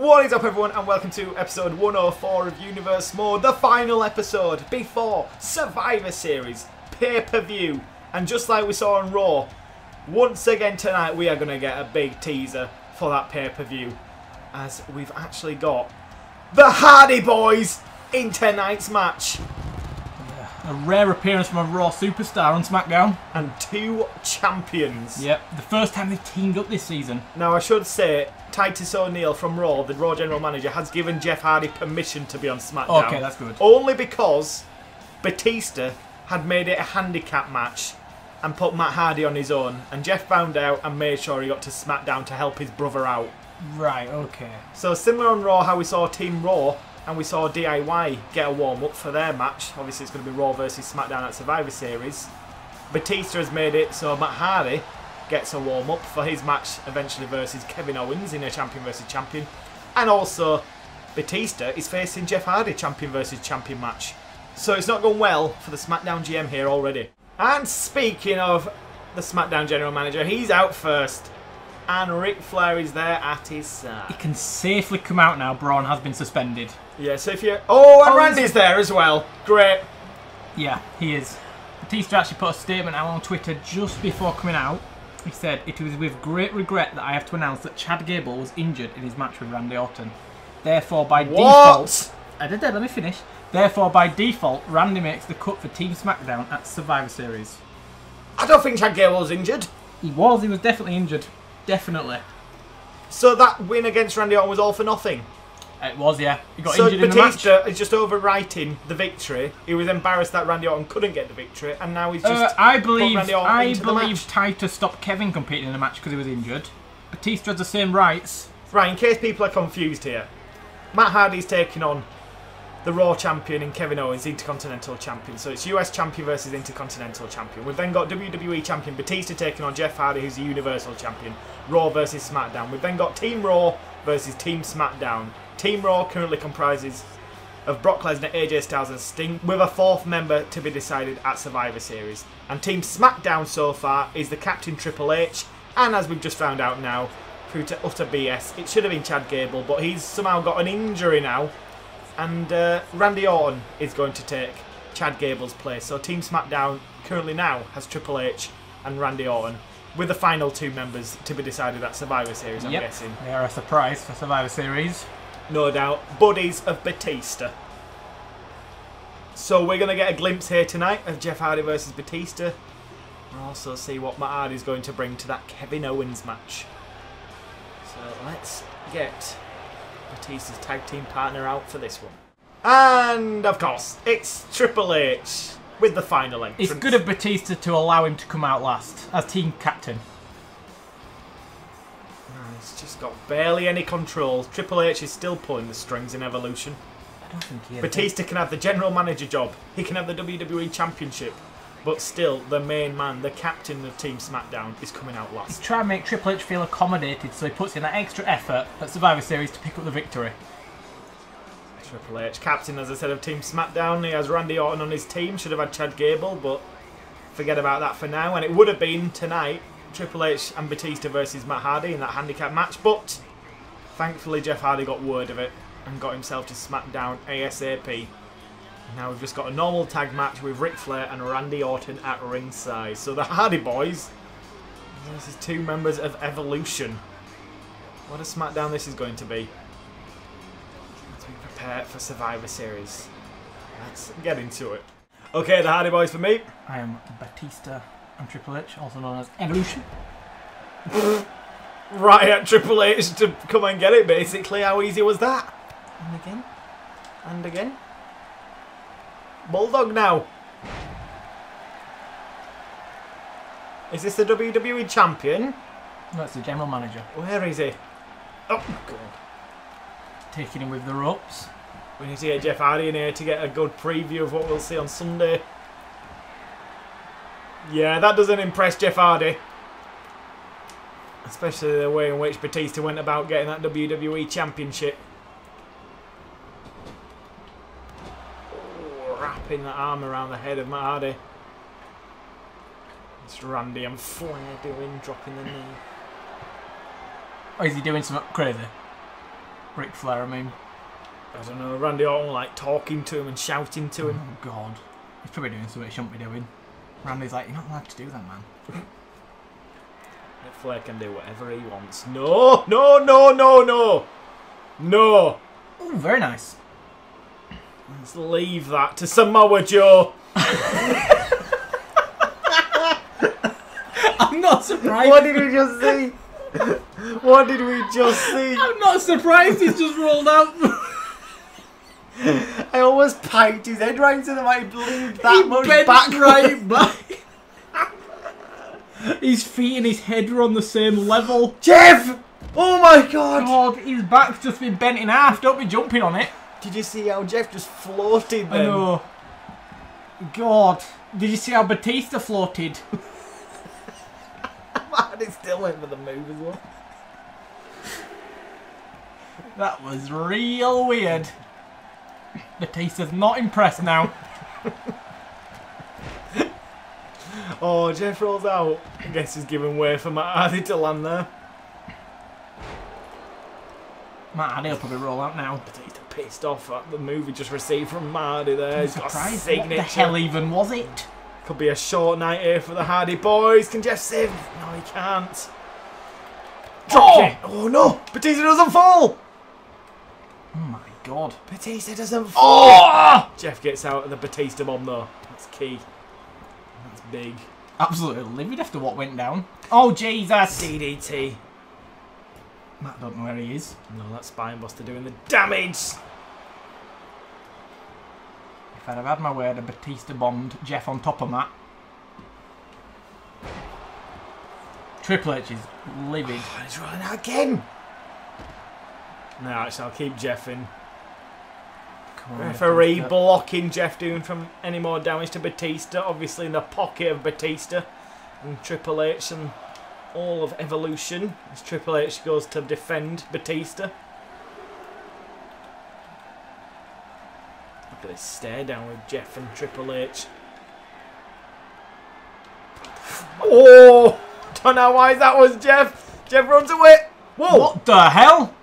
What is up, everyone, and welcome to episode 104 of Universe Mode, the final episode before Survivor Series pay per view. And just like we saw on Raw, once again tonight we are going to get a big teaser for that pay per view, as we've actually got the Hardy Boys in tonight's match. A rare appearance from a Raw superstar on SmackDown. And two champions. Yep, the first time they've teamed up this season. Now, I should say, Titus O'Neil from Raw, the Raw General Manager, has given Jeff Hardy permission to be on SmackDown. Okay, that's good. Only because Batista had made it a handicap match and put Matt Hardy on his own. And Jeff found out and made sure he got to SmackDown to help his brother out. Right, okay. So, similar on Raw, how we saw Team Raw and we saw DIY get a warm up for their match. Obviously, it's going to be Raw versus SmackDown at Survivor Series. Batista has made it so Matt Hardy gets a warm up for his match eventually versus Kevin Owens in a champion versus champion. And also, Batista is facing Jeff Hardy, champion versus champion match. So it's not going well for the SmackDown GM here already. And speaking of the SmackDown General Manager, he's out first. And Ric Flair is there at his side. He can safely come out now. Braun has been suspended. Yeah, so if you. Oh, and Oh, Randy's there as well. Great. Yeah, he is. Batista actually put a statement out on Twitter just before coming out. He said, It was with great regret that I have to announce that Chad Gable was injured in his match with Randy Orton. Therefore, by What? default. I did that, let me finish. Therefore, by default, Randy makes the cut for Team SmackDown at Survivor Series. I don't think Chad Gable was injured. He was, he was definitely injured. Definitely. So that win against Randy Orton was all for nothing. It was, yeah. He got so injured in the match. Batista is just overwriting the victory. He was embarrassed that Randy Orton couldn't get the victory, and now he's just. Uh, I believe Randy Orton I believe. Titus stopped Kevin competing in the match because he was injured. Batista has the same rights. Right, in case people are confused here, Matt Hardy's taking on the Raw Champion and Kevin Owens, Intercontinental Champion. So it's US Champion versus Intercontinental Champion. We've then got WWE Champion Batista taking on Jeff Hardy, who's the Universal Champion. Raw versus SmackDown. We've then got Team Raw versus Team SmackDown. Team Raw currently comprises of Brock Lesnar, AJ Styles, and Sting, with a fourth member to be decided at Survivor Series. And Team SmackDown so far is the Captain Triple H, and as we've just found out now, through to utter BS, it should have been Chad Gable, but he's somehow got an injury now, and uh, Randy Orton is going to take Chad Gable's place. So Team SmackDown currently now has Triple H and Randy Orton, with the final two members to be decided at Survivor Series, I'm yep. guessing. They are a surprise for Survivor Series. No doubt. Buddies of Batista. So we're going to get a glimpse here tonight of Jeff Hardy versus Batista. We'll also see what Matt Hardy's going to bring to that Kevin Owens match. So let's get Batista's tag team partner out for this one. And of course, it's Triple H with the final entrance. It's good of Batista to allow him to come out last as team captain. Ah, he's just got barely any control. Triple H is still pulling the strings in Evolution. I don't think he. Batista can have the general manager job. He can have the WWE Championship. But still, the main man, the captain of Team SmackDown, is coming out last. He's trying to make Triple H feel accommodated, so he puts in that extra effort at Survivor Series to pick up the victory. Triple H, captain, as I said, of Team SmackDown. He has Randy Orton on his team. Should have had Chad Gable, but forget about that for now. And it would have been tonight Triple H and Batista versus Matt Hardy in that handicap match. But thankfully, Jeff Hardy got word of it and got himself to SmackDown ASAP. Now we've just got a normal tag match with Ric Flair and Randy Orton at ringside. So the Hardy Boys versus two members of Evolution. What a SmackDown this is going to be. Let's be prepared for Survivor Series. Let's get into it. Okay, the Hardy Boys for me. I am Batista and Triple H, also known as Evolution. Right at Triple H to come and get it, basically. How easy was that? And again. And again. Bulldog now. Is this the WWE Champion? That's the general manager. Where is he? Oh, God. Taking him with the ropes. We need to get Jeff Hardy in here to get a good preview of what we'll see on Sunday. Yeah, that doesn't impress Jeff Hardy. Especially the way in which Batista went about getting that WWE Championship. Oh, wrapping that arm around the head of Hardy. It's Randy and Flair doing, dropping the knee. Or is he doing something crazy? Ric Flair, I mean. I don't know, Randy Orton like talking to him and shouting to him. Oh, God. He's probably doing something he shouldn't be doing. Randy's like, you're not allowed to do that, man. Ric Flair can do whatever he wants. No, no, no, no, no. No. Oh, very nice. Let's leave that to Samoa Joe. I'm not surprised. What did we just see? What did we just see? I'm not surprised he's just rolled out. I almost piped his head right into the mic. Bleed that he much back. right back. his feet and his head were on the same level. Jeff! Oh my god! God, his back's just been bent in half. Don't be jumping on it. Did you see how Jeff just floated I then? know. God, did you see how Batista floated? Man, it still went for the move as well. That was real weird. Batista's not impressed now. Oh, Jeff rolls out. I guess he's giving way for Matt Hardy to land there. Matt Hardy will probably roll out now. Batista pissed off at the move he just received from Hardy there. He's got a surprised. What the hell even was it? Could be a short night here for the Hardy boys. Can Jeff save? No, he can't. Drop Oh! kick. Oh no! Batista doesn't fall! Oh my god. Batista doesn't oh! fall! Oh! Jeff gets out of the Batista bomb though. That's key. That's big. Absolutely livid after what went down. Oh Jesus! DDT. Matt don't know where he is. No, that's Spinebuster doing the damage. If I'd have had my way, I'd Batista bombed Jeff on top of Matt. Triple H is livid. Oh, he's rolling out again. No, actually, I'll keep Jeff in. Come on, Referee blocking Jeff doing from any more damage to Batista. Obviously in the pocket of Batista. And Triple H and all of Evolution. As Triple H goes to defend Batista. Look at this stare down with Jeff and Triple H. Oh! Don't know why that was Jeff. Jeff runs away. Whoa! What the hell?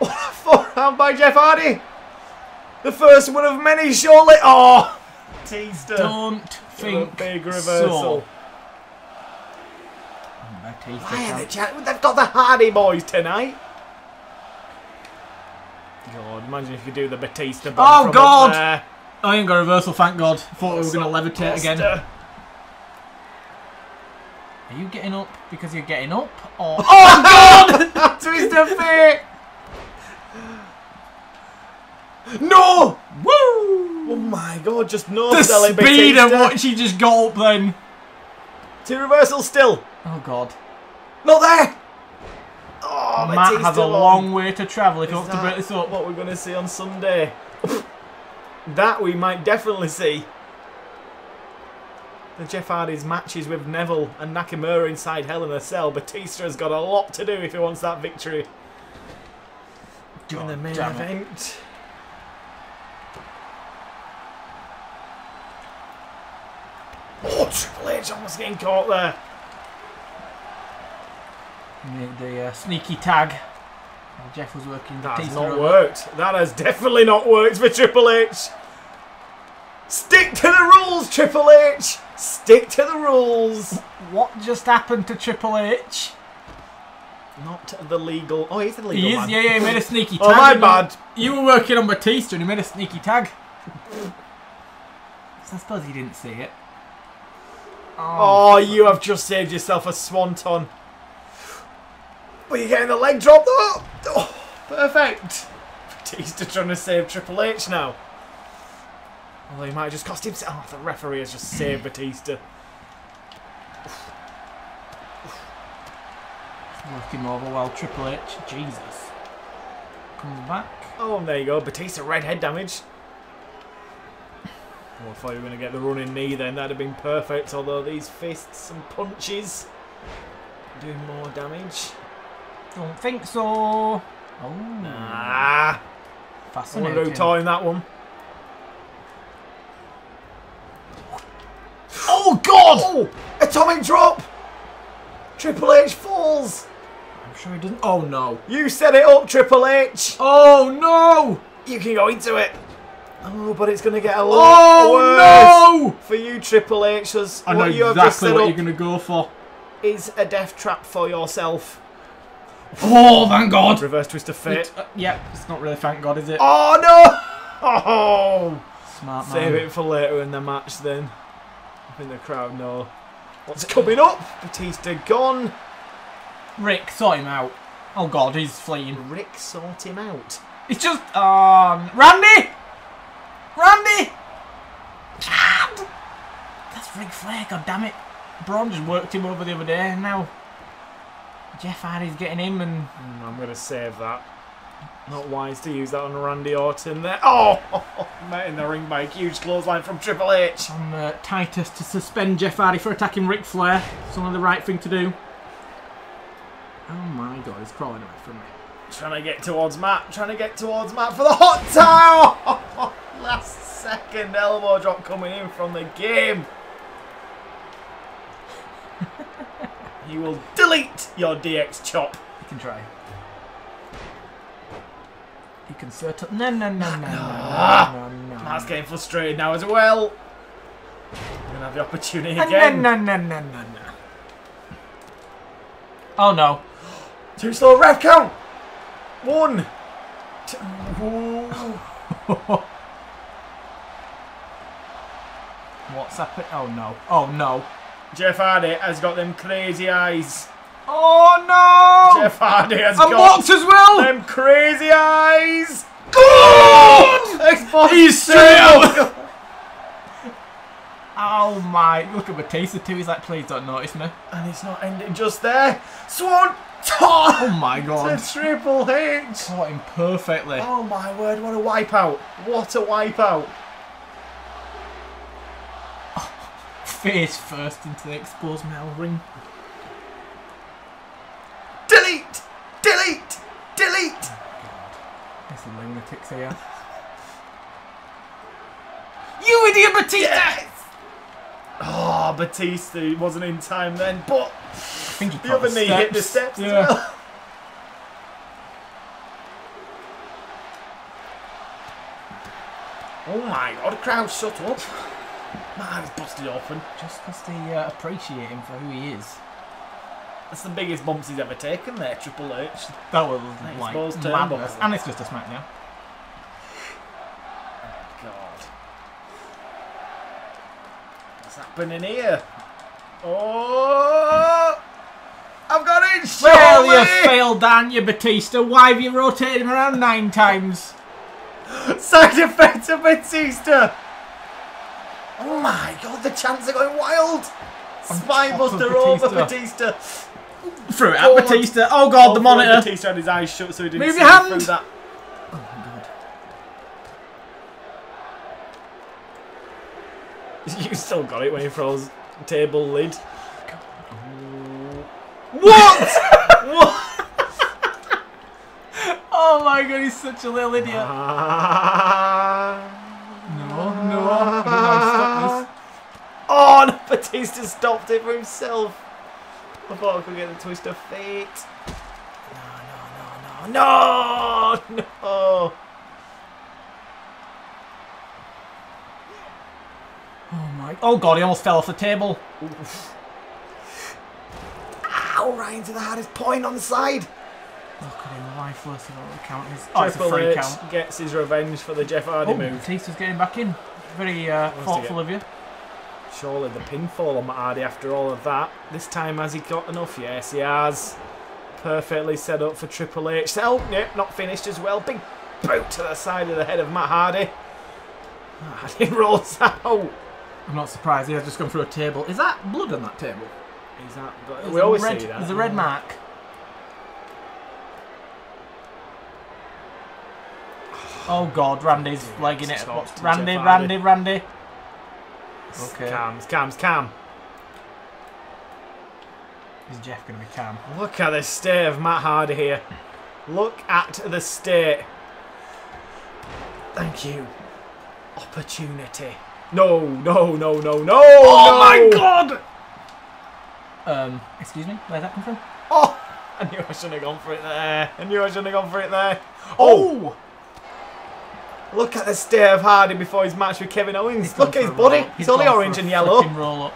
Forehand by Jeff Hardy. The first one of many, surely. Oh! Batista. Don't think big reversal. so. Why are they They've got the Hardy boys tonight. God, imagine if you do the Batista bomb Oh, God. I ain't got a reversal, thank God. Thought we were going to levitate again. Are you getting up because you're getting up? Or Oh, God! Twist of fate. No! Woo! Oh my god, just no The speed Batista. of what she just got up then. Two reversals still. Oh God. Not there. Oh, Matt has a won. long way to travel if he wants to break this up. What we're going to see on Sunday. that we might definitely see. The Jeff Hardy's matches with Neville and Nakamura inside Hell in a Cell. Batista has got a lot to do if he wants that victory in the main event. Oh, Triple H almost getting caught there. The, the uh, sneaky tag. While Jeff was working That Batista not worked. That has definitely not worked for Triple H. Stick to the rules, Triple H. Stick to the rules. What just happened to Triple H? Not the legal. Oh, he's the legal He is, man. yeah, yeah, he made a sneaky tag. Oh, my bad. You were working on Batista and he made a sneaky tag. I suppose he didn't see it. Oh, you have just saved yourself a swanton. But you're getting the leg drop though. Oh, perfect. Batista trying to save Triple H now. Although he might have just cost himself. Oh, the referee has just saved Batista. Working over while Triple H, Jesus, comes back. Oh, and there you go. Batista red head damage. Oh, I thought you were going to get the running knee then. That'd have been perfect. Although these fists and punches doing more damage. Don't think so. Oh, Ah, I wonder fascinating. who taught him that one. Oh God! Oh, atomic drop. Triple H falls. I'm sure he doesn't. Oh no. You set it up, Triple H. Oh no! You can go into it. Oh, but it's going to get a lot Oh worse no! for you, Triple H. As I know what you have just exactly set what up you're gonna go for. is a death trap for yourself. Oh, thank God! Reverse twist of fate. Uh, yeah, it's not really thank God, is it? Oh no! Oh, Smart man. save it for later in the match then. I think the crowd know what's coming up. Batista gone. Rick, sort him out. Oh God, he's fleeing. Rick sort him out. It's just um, Randy, Randy. God! That's Ric Flair. God damn it! Braun just worked him over the other day, and now Jeff Hardy's getting him, and Mm, I'm going to save that. Not wise to use that on Randy Orton there. Oh! Met in the ring by a huge clothesline from Triple H. on uh, Titus to suspend Jeff Hardy for attacking Ric Flair. It's only the right thing to do. Oh my God, he's crawling away from me. Trying to get towards Matt. Trying to get towards Matt for the hot towel. Last second elbow drop coming in from the game. You will delete your DX chop. You can try. You can certainly. No, no, no, no, no, no, no. Ah! Matt's getting frustrated now as well. We're going to have the opportunity uh, again. no, no, no, no, no. Oh no. Too slow, rev count. One. Two. What's happened? Oh no. Oh no. Jeff Hardy has got them crazy eyes. Oh no! Jeff Hardy has and got as well! them crazy eyes. Good! Exposed He's straight up! Oh my. Look at Batista too. He's like, please don't notice me. And it's not ending just there. Swan Oh my to god. Triple H. Caught him perfectly. Oh my word, what a wipeout. What a wipeout. Face first into the exposed metal ring. Delete! Delete! Delete! Oh, There's some lunatics here. You idiot, Batista! Yes! Oh, Batista wasn't in time then, but the other knee hit the steps Yeah. as well. Oh my god, crowd shut up. Man, he's busted open. Just because they uh, appreciate him for who he is. That's the biggest bumps he's ever taken there, Triple H. That was Thanks, like balls, madness. And it's just a SmackDown. God. What's happening here? Oh! I've got it! Well, surely! you failed, Dan, you Batista. Why have you rotated him around nine times? Side effect of Batista! Oh my god, the chants are going wild! Spine top of buster over Batista. Batista. Threw it Oh, at Batista. Oh god, the monitor. Batista had his eyes shut so he didn't Move see your hand. that. You still got it when he throws table lid. What? what? oh my god, he's such a little idiot. Ah. Batista stopped it for himself. I thought I could get the twist of fate. No, no, no, no, no, no. Oh my. Oh god, he almost fell off the table. Ow, right into the hardest point on the side. Look at him, lifeless. I don't know what the count is. Oh, it's a Triple free H count. gets his revenge for the Jeff Hardy Oh, move. Batista's getting back in. Very uh, thoughtful of you. Surely the pinfall on Hardy after all of that. This time has he got enough? Yes, he has. Perfectly set up for Triple H. Oh, yep, not finished as well. Big boot to the side of the head of Matt Hardy. Hardy rolls out. I'm not surprised. He has just gone through a table. Is that blood on that table? Is that? There's we always red, see that. There's a red mark. Oh god, Randy's legging it. To Randy, Randy, Randy. Okay. Cams, cams, cam. Is Jeff going to be calm? Look at the state of Matt Hardy here. Look at the state. Thank you. Opportunity. No, no, no, no, no. Oh no. my god! Um, excuse me, where'd that come from? Oh, I knew I shouldn't have gone for it there. I knew I shouldn't have gone for it there. Oh! Look at the state of Hardy before his match with Kevin Owens. He's Look at his body. roll. It's He's only orange and yellow. roll up.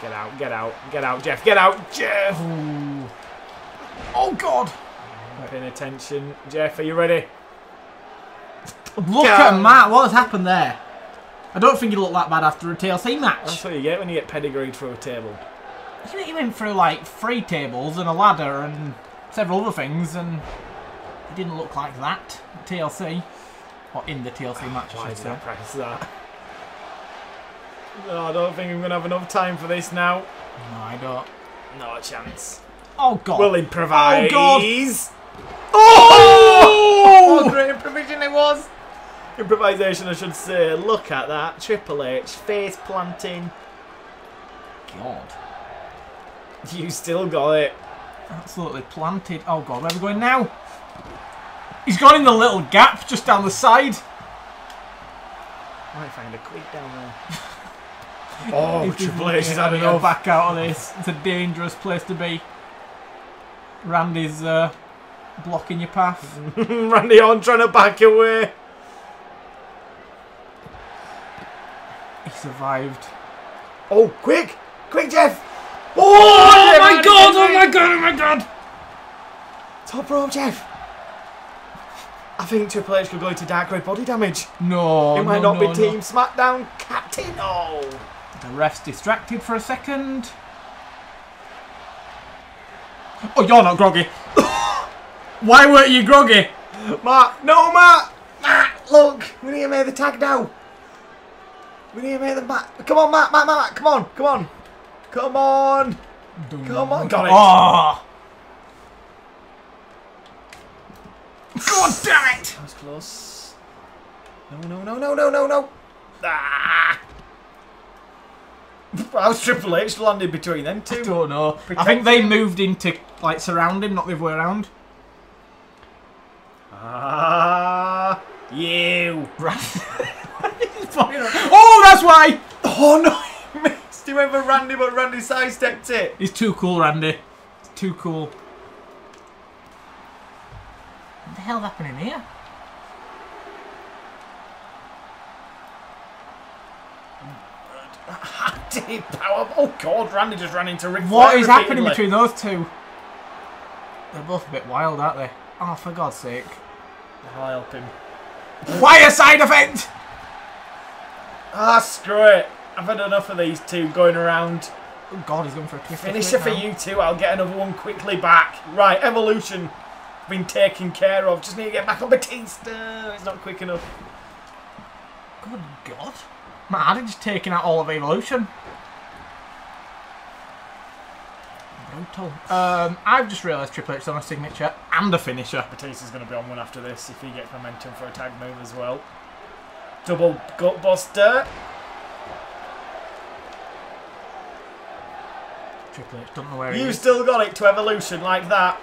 Get out, get out, get out, Jeff. Get out, Jeff. Ooh. Oh God! Paying attention. Jeff, are you ready? Look Go. at Matt. What has happened there? I don't think he looked that bad after a TLC match. That's what you get when you get pedigreed through a table. He went through like three tables and a ladder and several other things, and he didn't look like that. at TLC, or in the TLC ah, match, I should say. I press that? No, I don't think I'm going to have enough time for this now. No, I don't. No chance. Oh God! We'll improvise. Oh, God. Oh! oh! What great improvisation it was. Improvisation, I should say. Look at that. Triple H, face planting. God! You still got it. Absolutely planted. Oh God! Where are we going now? He's gone in the little gap just down the side. Might find a quick down there. oh, If he's Triple H has looking had to enough. back out of this. It's a dangerous place to be. Randy's uh, blocking your path. Randy on trying to back away. He survived. Oh, quick! Quick, Jeff! Oh, Oh my god! Oh my god! Oh my god! Top rope, Jeff! I think Triple H could go into dark red body damage. No, it might no, not no, be no. Team SmackDown Captain. Oh! The ref's distracted for a second. Oh, you're not groggy. Why weren't you groggy? Matt! No, Matt! Matt, look! We need to make the tag now. We need to make the Matt. Come on, Matt, Matt, Matt, Matt. Come on, come on. Come on! Come on, got it. Oh! God damn it! That was close. No, no, no, no, no, no, no. Ah! How's Triple H landed between them I two? don't know. I think they moved into like surround him, not the other way around. Ah! You! oh, that's why! Oh no! He went for Randy, but Randy sidestepped it. He's too cool, Randy. He's too cool. What the hell's happening here? Deep power. Oh god, Randy just ran into Ric What Flair is happening between those two? They're both a bit wild, aren't they? Oh, for God's sake. I'll help him. Why a side effect? Ah, screw it. I've had enough of these two going around. Oh God, he's going for a twist. Finisher for you two. I'll get another one quickly back. Right, Evolution been taken care of. Just need to get back on Batista. It's not quick enough. Good God. Man, I'd just taken out all of Evolution. Brutal. Um, I've just realised Triple H's on a signature and a finisher. Batista's going to be on one after this if he gets momentum for a tag move as well. Double gutbuster. Triple H don't know where he You still got it to Evolution like that.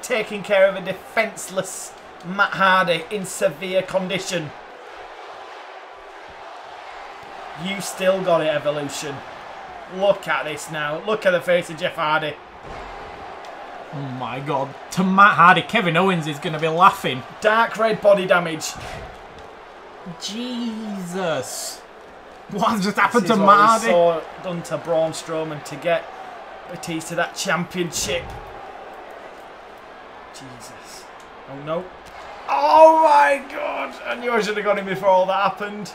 Taking care of a defenceless Matt Hardy in severe condition. You still got it, Evolution. Look at this now. Look at the face of Jeff Hardy. Oh my God. To Matt Hardy, Kevin Owens is going to be laughing. Dark red body damage. Jesus. What has just happened This to is Matt what we Hardy? saw done to Braun Strowman to get Batista that championship. Jesus. Oh no. Oh my god! I knew I should have got him before all that happened.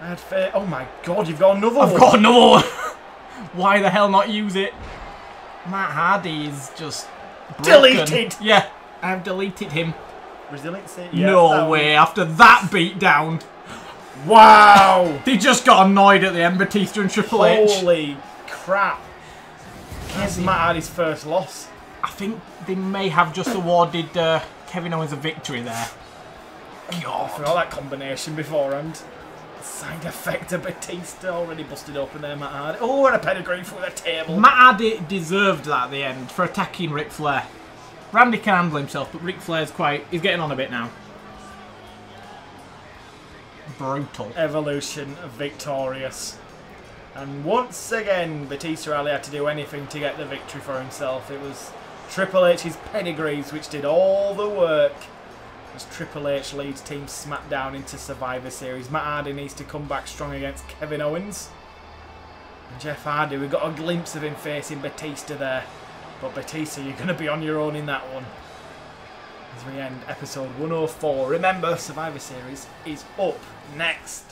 I had faith. Oh my god, you've got another I've one. got another one. Why the hell not use it? Matt Hardy is just broken. Deleted. Yeah, I've deleted him. Resiliency? Yeah, that no one. way. After that beatdown, Wow! they just got annoyed at the end. Batista and Triple H. Holy crap. That's Matt Hardy's first loss. I think they may have just awarded uh, Kevin Owens a victory there. God. For all that combination beforehand. Side effect of Batista already busted open there, Matt Hardy. Oh, and a pedigree through the table. Matt Hardy deserved that at the end for attacking Ric Flair. Randy can handle himself, but Ric Flair's quite. He's getting on a bit now. Brutal. Evolution victorious. And once again, Batista hardly had to do anything to get the victory for himself. It was Triple H's pedigrees which did all the work. As Triple H leads Team SmackDown into Survivor Series, Matt Hardy needs to come back strong against Kevin Owens. And Jeff Hardy, we got a glimpse of him facing Batista there. But Batista, you're going to be on your own in that one. As we end episode 104. Remember, Survivor Series is up next.